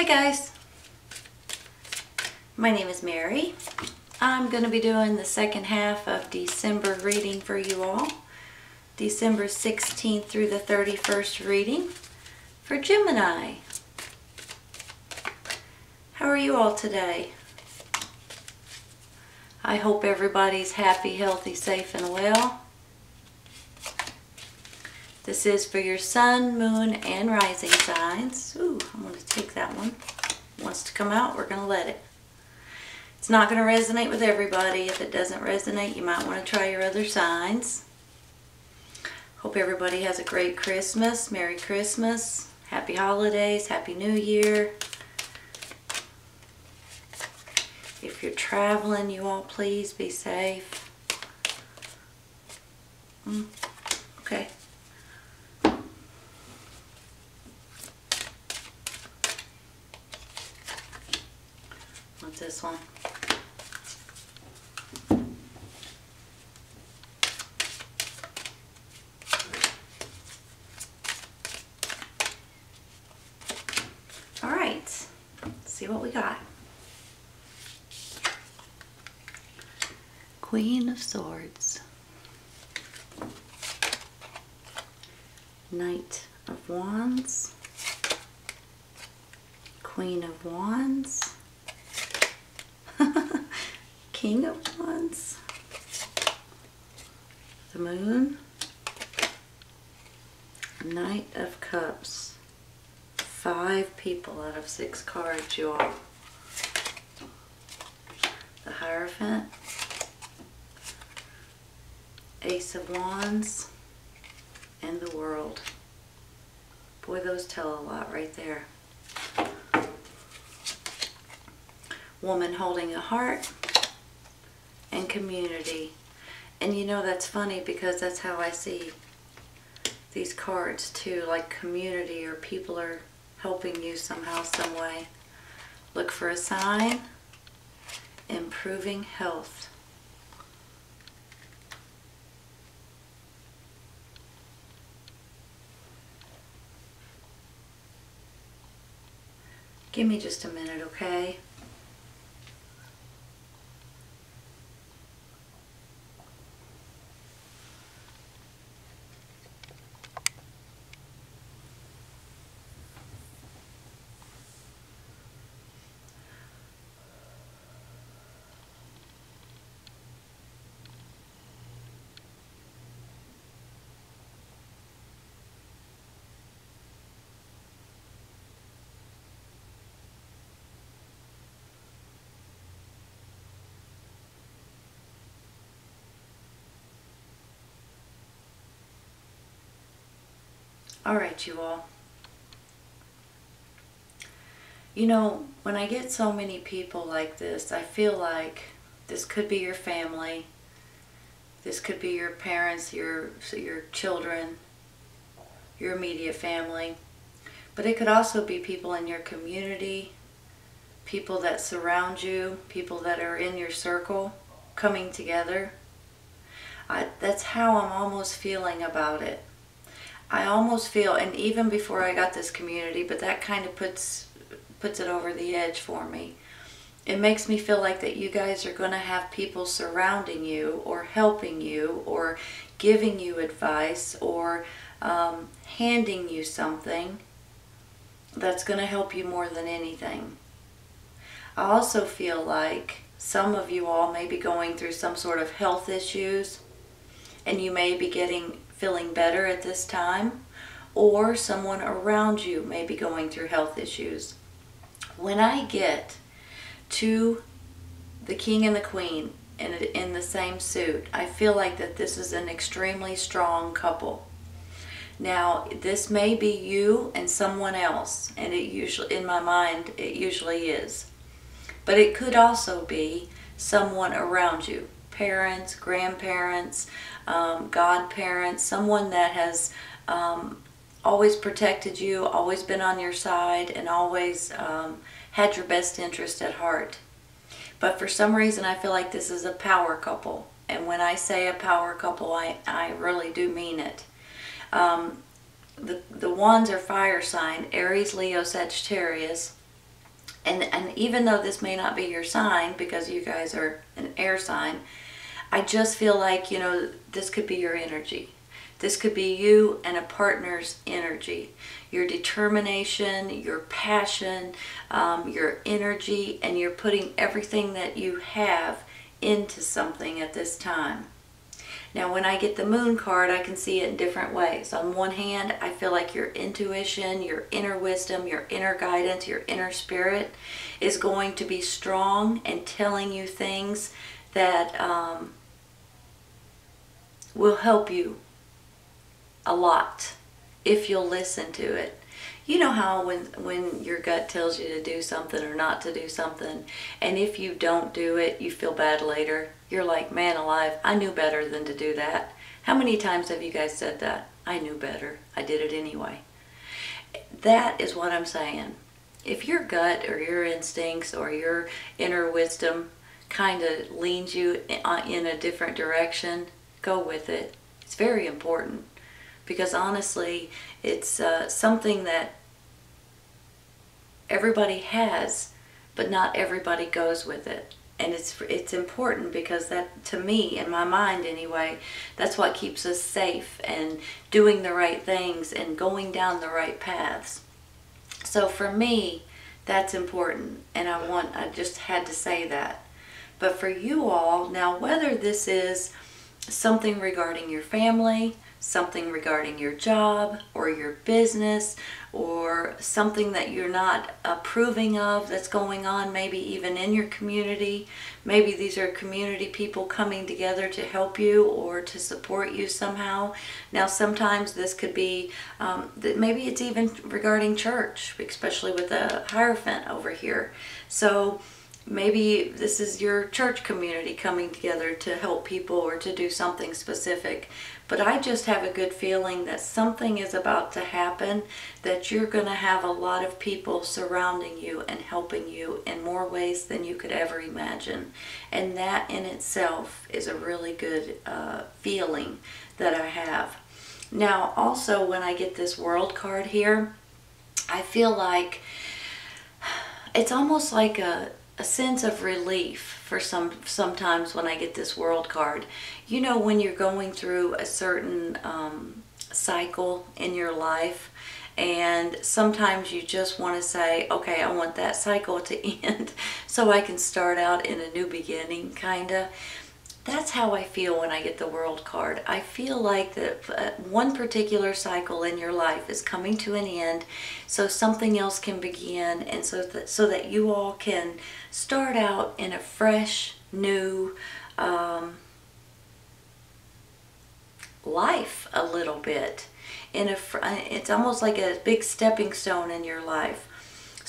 Hi guys. My name is Mary. I'm going to be doing the second half of December reading for you all. December 16th through the 31st reading for Gemini. How are you all today? I hope everybody's happy, healthy, safe, and well. This is for your sun, moon, and rising signs. Ooh, I'm going to take that one. Wants to come out, we're going to let it. It's not going to resonate with everybody. If it doesn't resonate, you might want to try your other signs. Hope everybody has a great Christmas. Merry Christmas. Happy holidays. Happy New Year. If you're traveling, you all please be safe. Mm, okay. What's this one? All right, let's see what we got. Queen of Swords. Knight of Wands. Queen of Wands. King of Wands. The Moon. Knight of Cups. Five people out of six cards, you all. The Hierophant. Ace of Wands, and the World. Boy, those tell a lot right there. Woman holding a heart, and community. And you know, that's funny because that's how I see these cards too, like community or people are helping you somehow, some way. Look for a sign, improving health. Give me just a minute, okay? All right, you all. You know, when I get so many people like this, I feel like this could be your family. This could be your parents, your your children, your immediate family. But it could also be people in your community, people that surround you, people that are in your circle coming together. I, that's how I'm almost feeling about it. I almost feel, and even before I got this community, but that kind of puts puts it over the edge for me. It makes me feel like that you guys are going to have people surrounding you, or helping you, or giving you advice, or um, handing you something that's going to help you more than anything. I also feel like some of you all may be going through some sort of health issues, and you may be getting feeling better at this time, or someone around you may be going through health issues. When I get to the king and the queen in, in the same suit, I feel like that this is an extremely strong couple. Now, this may be you and someone else, and it usually, in my mind, it usually is. But it could also be someone around you, parents, grandparents, um, godparents, someone that has um, always protected you, always been on your side, and always um, had your best interest at heart. But for some reason, I feel like this is a power couple. And when I say a power couple, I, I really do mean it. Um, the, the wands are fire sign, Aries, Leo, Sagittarius. And, and even though this may not be your sign because you guys are an air sign, I just feel like, you know, this could be your energy. This could be you and a partner's energy. Your determination, your passion, um, your energy, and you're putting everything that you have into something at this time. Now, when I get the moon card, I can see it in different ways. On one hand, I feel like your intuition, your inner wisdom, your inner guidance, your inner spirit is going to be strong and telling you things that um, will help you a lot if you'll listen to it. You know how when when your gut tells you to do something or not to do something and if you don't do it you feel bad later you're like man alive i knew better than to do that. How many times have you guys said that? I knew better. I did it anyway. That is what i'm saying. If your gut or your instincts or your inner wisdom kind of leans you in a different direction go with it it's very important because honestly it's uh, something that everybody has, but not everybody goes with it. And it's it's important because that to me in my mind anyway, that's what keeps us safe and doing the right things and going down the right paths. So for me, that's important and I want I just had to say that. But for you all, now whether this is something regarding your family, something regarding your job or your business or something that you're not approving of that's going on, maybe even in your community. Maybe these are community people coming together to help you or to support you somehow. Now, sometimes this could be, um, maybe it's even regarding church, especially with the Hierophant over here. So, maybe this is your church community coming together to help people or to do something specific. But I just have a good feeling that something is about to happen, that you're going to have a lot of people surrounding you and helping you in more ways than you could ever imagine. And that in itself is a really good uh, feeling that I have. Now, also, when I get this world card here, I feel like it's almost like a a sense of relief for some sometimes when I get this world card. You know when you're going through a certain um, cycle in your life and sometimes you just want to say, okay, I want that cycle to end so I can start out in a new beginning, kind of that's how I feel when I get the world card. I feel like that uh, one particular cycle in your life is coming to an end so something else can begin and so that, so that you all can start out in a fresh, new um, life a little bit. In a, it's almost like a big stepping stone in your life.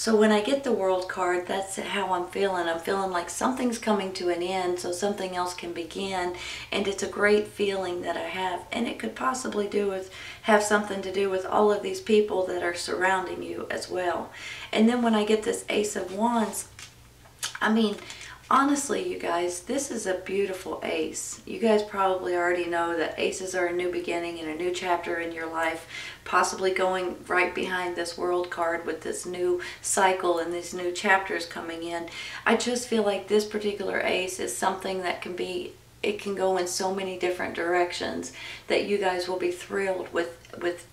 So when I get the world card, that's how I'm feeling. I'm feeling like something's coming to an end so something else can begin. And it's a great feeling that I have. And it could possibly do with have something to do with all of these people that are surrounding you as well. And then when I get this Ace of Wands, I mean, honestly, you guys, this is a beautiful ace. You guys probably already know that aces are a new beginning and a new chapter in your life, possibly going right behind this world card with this new cycle and these new chapters coming in. I just feel like this particular ace is something that can be it can go in so many different directions that you guys will be thrilled with with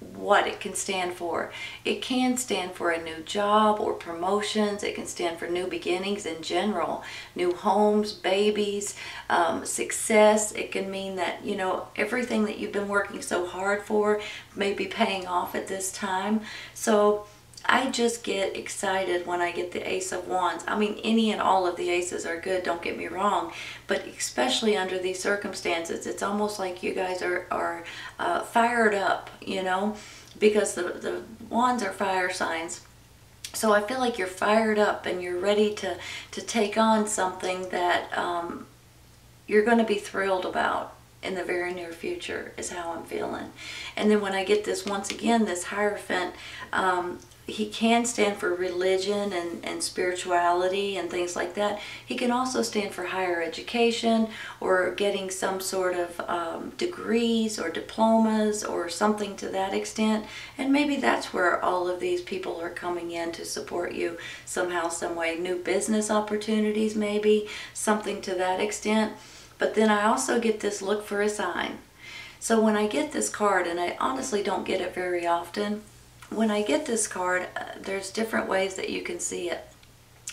what it can stand for. It can stand for a new job or promotions. It can stand for new beginnings in general, new homes, babies, um, success. It can mean that, you know, everything that you've been working so hard for may be paying off at this time. So I just get excited when I get the Ace of Wands. I mean, any and all of the aces are good, don't get me wrong, but especially under these circumstances, it's almost like you guys are, are uh, fired up, you know, because the, the wands are fire signs. So I feel like you're fired up and you're ready to, to take on something that um, you're going to be thrilled about in the very near future is how I'm feeling. And then when I get this once again, this Hierophant, um, he can stand for religion and, and spirituality and things like that. He can also stand for higher education or getting some sort of um, degrees or diplomas or something to that extent. And maybe that's where all of these people are coming in to support you somehow, some way. New business opportunities, maybe, something to that extent. But then I also get this look for a sign. So when I get this card, and I honestly don't get it very often, when I get this card, uh, there's different ways that you can see it.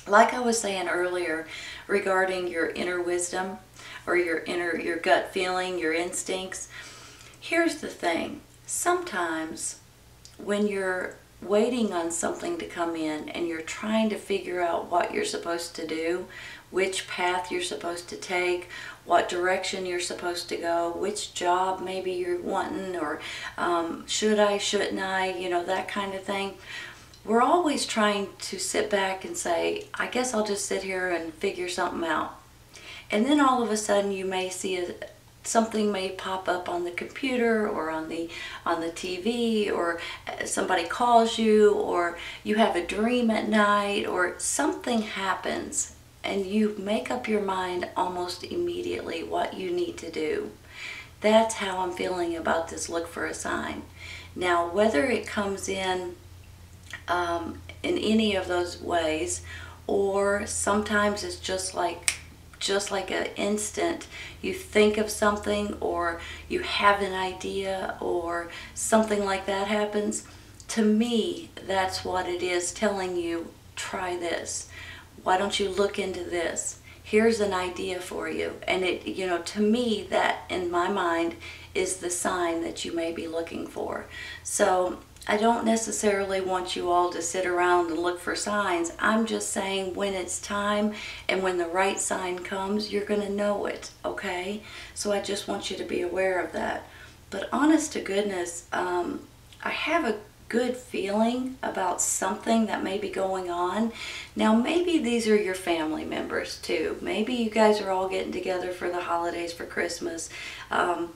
Like I was saying earlier regarding your inner wisdom or your inner your gut feeling, your instincts. Here's the thing. Sometimes when you're waiting on something to come in and you're trying to figure out what you're supposed to do, which path you're supposed to take, what direction you're supposed to go, which job maybe you're wanting, or um, should I, shouldn't I, you know, that kind of thing. We're always trying to sit back and say, I guess I'll just sit here and figure something out. And then all of a sudden you may see a, something may pop up on the computer or on the on the TV or uh, somebody calls you or you have a dream at night or something happens and you make up your mind almost immediately what you need to do. That's how I'm feeling about this look for a sign. Now, whether it comes in um, in any of those ways, or sometimes it's just like just like an instant you think of something or you have an idea or something like that happens to me that's what it is telling you try this why don't you look into this? Here's an idea for you. And it, you know, to me, that in my mind is the sign that you may be looking for. So I don't necessarily want you all to sit around and look for signs. I'm just saying when it's time and when the right sign comes, you're going to know it, okay? So I just want you to be aware of that. But honest to goodness, um, I have a good feeling about something that may be going on. Now, maybe these are your family members too. Maybe you guys are all getting together for the holidays, for Christmas. Um,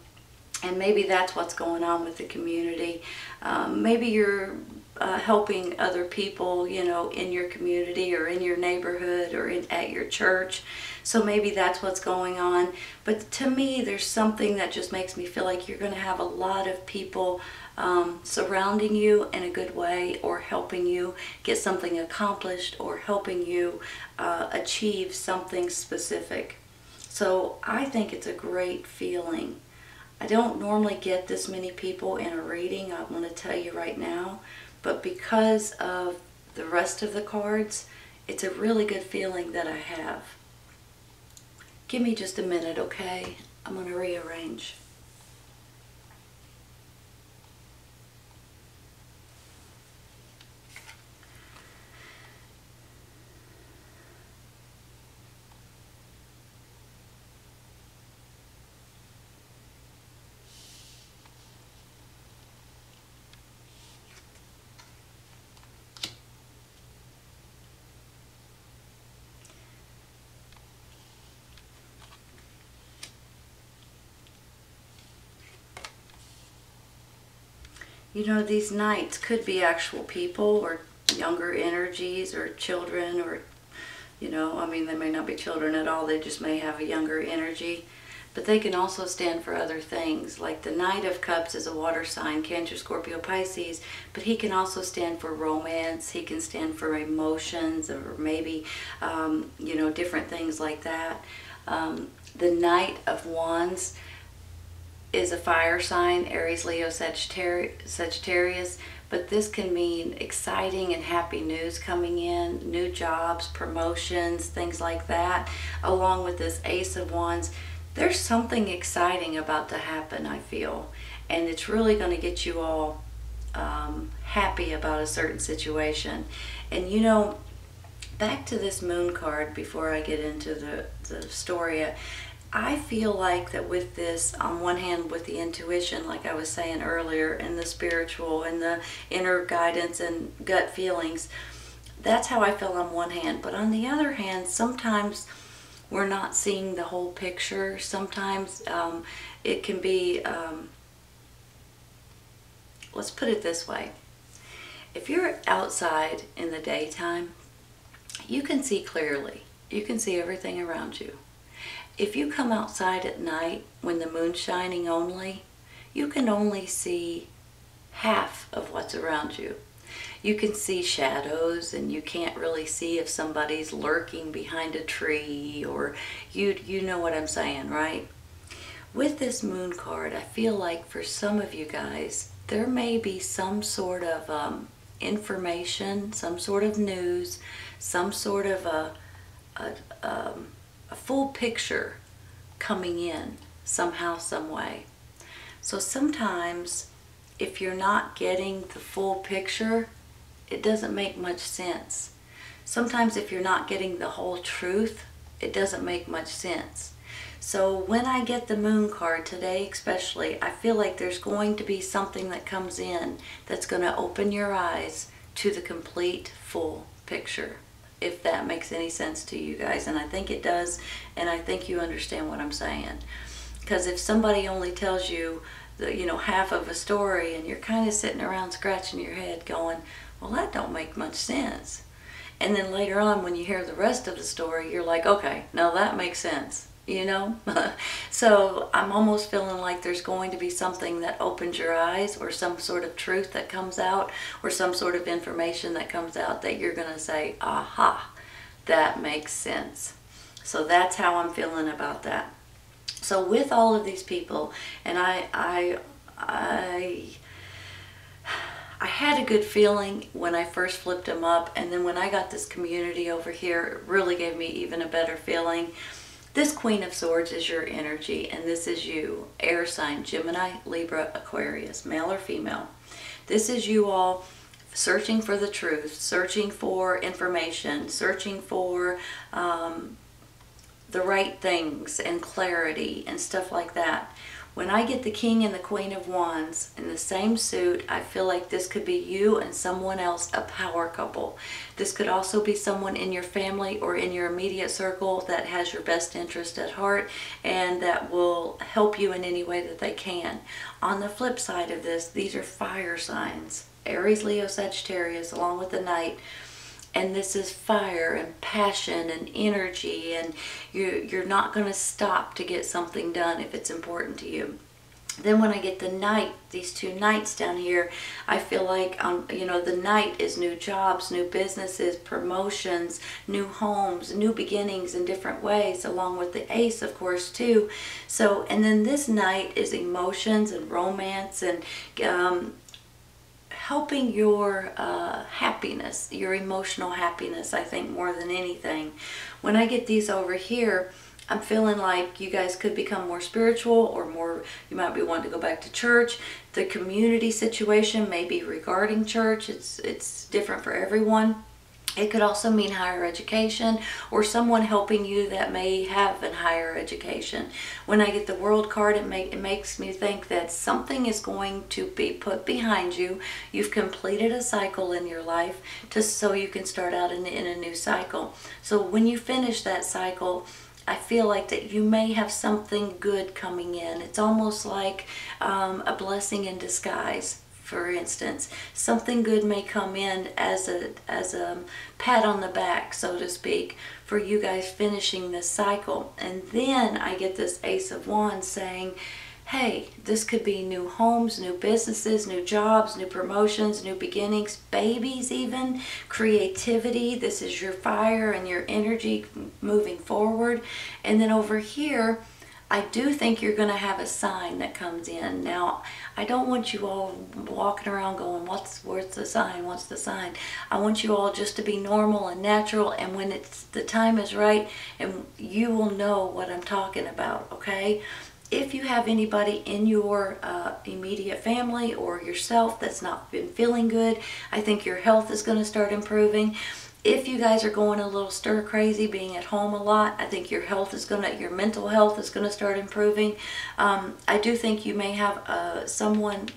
and maybe that's what's going on with the community. Um, maybe you're uh, helping other people, you know, in your community or in your neighborhood or in, at your church. So maybe that's what's going on. But to me, there's something that just makes me feel like you're going to have a lot of people um, surrounding you in a good way or helping you get something accomplished or helping you uh, achieve something specific. So I think it's a great feeling. I don't normally get this many people in a reading, I want to tell you right now, but because of the rest of the cards, it's a really good feeling that I have. Give me just a minute, okay? I'm going to rearrange. You know, these knights could be actual people or younger energies or children or, you know, I mean, they may not be children at all. They just may have a younger energy. But they can also stand for other things. Like the Knight of Cups is a water sign, Cancer, Scorpio, Pisces. But he can also stand for romance. He can stand for emotions or maybe, um, you know, different things like that. Um, the Knight of Wands is a fire sign, Aries, Leo, Sagittarius, but this can mean exciting and happy news coming in, new jobs, promotions, things like that, along with this Ace of Wands. There's something exciting about to happen, I feel, and it's really going to get you all um, happy about a certain situation. And you know, back to this moon card before I get into the, the story. I feel like that with this, on one hand, with the intuition, like I was saying earlier, and the spiritual and the inner guidance and gut feelings, that's how I feel on one hand. But on the other hand, sometimes we're not seeing the whole picture. Sometimes um, it can be, um, let's put it this way. If you're outside in the daytime, you can see clearly. You can see everything around you. If you come outside at night when the moon's shining only, you can only see half of what's around you. You can see shadows and you can't really see if somebody's lurking behind a tree or you you know what I'm saying, right? With this moon card, I feel like for some of you guys, there may be some sort of um, information, some sort of news, some sort of a, a, um, a full picture coming in somehow, some way. So sometimes if you're not getting the full picture, it doesn't make much sense. Sometimes if you're not getting the whole truth, it doesn't make much sense. So when I get the moon card today especially, I feel like there's going to be something that comes in that's going to open your eyes to the complete full picture. If that makes any sense to you guys. And I think it does. And I think you understand what I'm saying. Because if somebody only tells you the you know half of a story and you're kind of sitting around scratching your head going well that don't make much sense and then later on when you hear the rest of the story you're like okay now that makes sense you know? So i'm almost feeling like there's going to be something that opens your eyes or some sort of truth that comes out or some sort of information that comes out that you're going to say aha that makes sense. So that's how i'm feeling about that. So with all of these people, and I, I, I, I had a good feeling when I first flipped them up, and then when I got this community over here, it really gave me even a better feeling. This Queen of Swords is your energy, and this is you, air sign, Gemini, Libra, Aquarius, male or female. This is you all searching for the truth, searching for information, searching for um, the right things and clarity and stuff like that. When I get the King and the Queen of Wands in the same suit, I feel like this could be you and someone else, a power couple. This could also be someone in your family or in your immediate circle that has your best interest at heart and that will help you in any way that they can. On the flip side of this, these are fire signs. Aries, Leo, Sagittarius, along with the Knight and this is fire and passion and energy and you, you're not going to stop to get something done if it's important to you then when I get the knight, these two knights down here, I feel like, um, you know, the knight is new jobs, new businesses, promotions, new homes, new beginnings in different ways, along with the ace, of course, too. So, and then this knight is emotions and romance and um, helping your uh, happiness, your emotional happiness, I think, more than anything. When I get these over here, I'm feeling like you guys could become more spiritual or more, you might be wanting to go back to church. The community situation may be regarding church. It's, it's different for everyone. It could also mean higher education or someone helping you that may have a higher education. When I get the world card, it, make, it makes me think that something is going to be put behind you. You've completed a cycle in your life just so you can start out in, in a new cycle. So when you finish that cycle, I feel like that you may have something good coming in. It's almost like um, a blessing in disguise for instance, something good may come in as a as a pat on the back, so to speak, for you guys finishing this cycle. And then I get this Ace of Wands saying, hey, this could be new homes, new businesses, new jobs, new promotions, new beginnings, babies even, creativity. This is your fire and your energy moving forward. And then over here, I do think you're going to have a sign that comes in. Now, I don't want you all walking around going, what's, what's the sign, what's the sign? I want you all just to be normal and natural and when it's the time is right and you will know what I'm talking about, okay? If you have anybody in your uh, immediate family or yourself that's not been feeling good, I think your health is going to start improving if you guys are going a little stir crazy, being at home a lot, I think your health is going to, your mental health is going to start improving. Um, I do think you may have uh, someone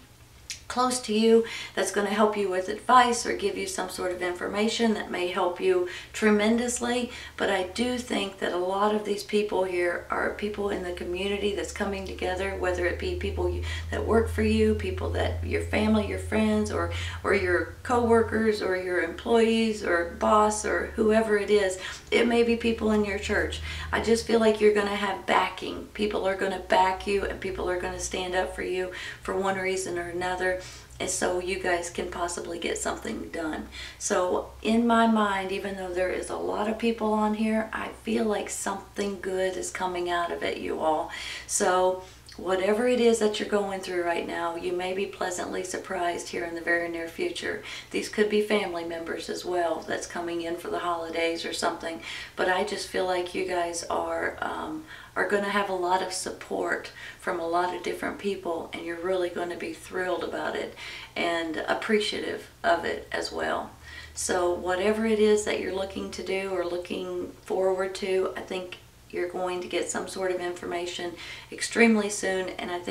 close to you that's going to help you with advice or give you some sort of information that may help you tremendously. But I do think that a lot of these people here are people in the community that's coming together, whether it be people that work for you, people that your family, your friends, or or your coworkers, or your employees, or boss, or whoever it is. It may be people in your church. I just feel like you're going to have backing. People are going to back you, and people are going to stand up for you for one reason or another so you guys can possibly get something done. So in my mind, even though there is a lot of people on here, I feel like something good is coming out of it, you all. So whatever it is that you're going through right now, you may be pleasantly surprised here in the very near future. These could be family members as well that's coming in for the holidays or something. But I just feel like you guys are um, are going to have a lot of support from a lot of different people and you're really going to be thrilled about it and appreciative of it as well. So whatever it is that you're looking to do or looking forward to, I think you're going to get some sort of information extremely soon and I think